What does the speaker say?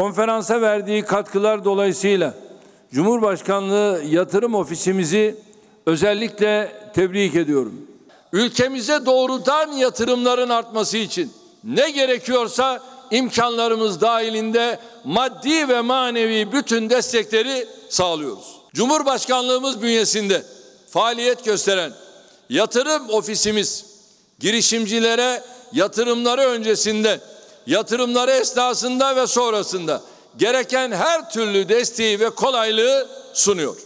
Konferansa verdiği katkılar dolayısıyla Cumhurbaşkanlığı Yatırım Ofisimizi özellikle tebrik ediyorum. Ülkemize doğrudan yatırımların artması için ne gerekiyorsa imkanlarımız dahilinde maddi ve manevi bütün destekleri sağlıyoruz. Cumhurbaşkanlığımız bünyesinde faaliyet gösteren yatırım ofisimiz girişimcilere yatırımları öncesinde, yatırımları esnasında ve sonrasında gereken her türlü desteği ve kolaylığı sunuyor.